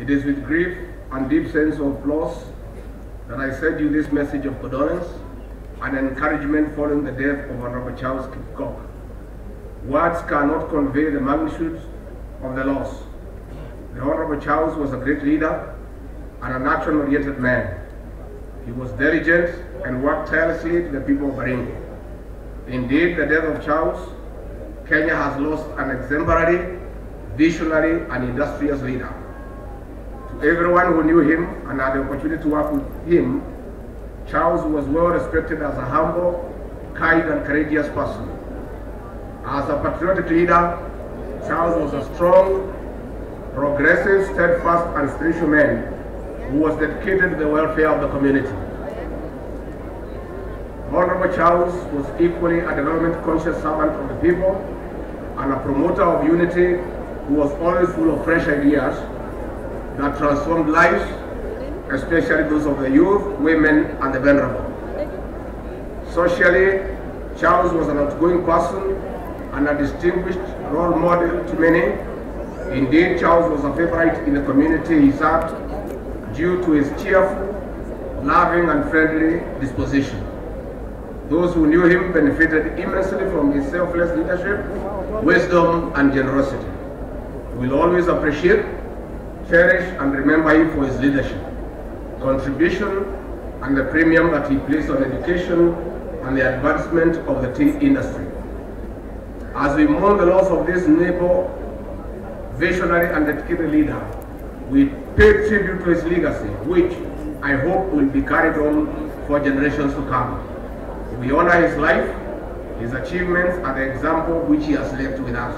It is with grief and deep sense of loss that I send you this message of condolence and encouragement following the death of Honorable Charles Kipng'ok. Words cannot convey the magnitude of the loss. The Honorable Charles was a great leader and an action-oriented man. He was diligent and worked tirelessly to the people of Baringo. Indeed, the death of Charles, Kenya has lost an exemplary, visionary, and industrious leader. Everyone who knew him and had the opportunity to work with him, Charles was well respected as a humble, kind, and courageous person. As a patriotic leader, Charles was a strong, progressive, steadfast, and spiritual man who was dedicated to the welfare of the community. Honorable Charles was equally a development-conscious servant of the people and a promoter of unity who was always full of fresh ideas that transformed lives, especially those of the youth, women, and the vulnerable. Socially, Charles was an outgoing person and a distinguished role model to many. Indeed, Charles was a favorite in the community he served due to his cheerful, loving, and friendly disposition. Those who knew him benefited immensely from his selfless leadership, wisdom, and generosity. We will always appreciate, cherish, and remember him for his leadership, contribution, and the premium that he placed on education and the advancement of the tea industry. As we mourn the loss of this noble, visionary, and dedicated leader, we pay tribute to his legacy, which I hope will be carried on for generations to come. We honor his life, his achievements, and the example which he has left with us.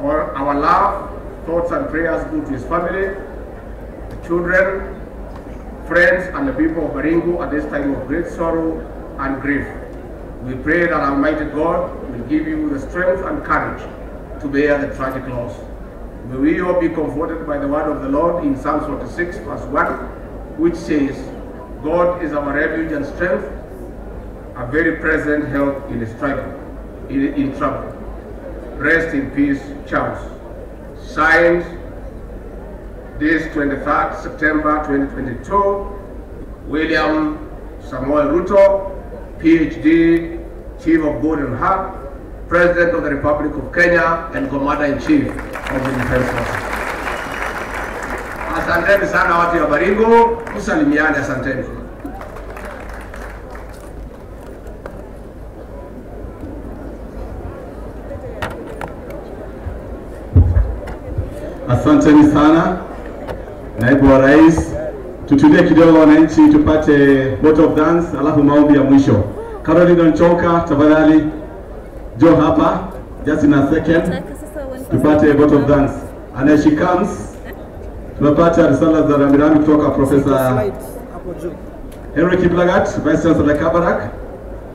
All our love, thoughts, and prayers go to his family, the children, friends, and the people of Baringo at this time of great sorrow and grief. We pray that Almighty God will give you the strength and courage to bear the tragic loss. May we all be comforted by the word of the Lord in Psalm 46, verse 1, which says, God is our refuge and strength, a very present help in struggle, in, in trouble. Rest in peace, Charles. Signed this 23rd September 2022, William Samuel Ruto, PhD, Chief of Board and Heart, President of the Republic of Kenya and Commander-in-Chief of the Defense Forces. Asanteni sana watu ya Baringo, tusalimiane, asanteni. Asanteni sana naibu wa rais, tutulie kidogo wananchi, tupate vote of thanks, alafu maombi ya mwisho. Caroline Onchoka, tafadhali jo hapa just in a second, tupate vote of thanks. And as she comes, tunapata risala za rambirambi kutoka Profesa Henry Kiplagat, Vice Chancellor Kabarak,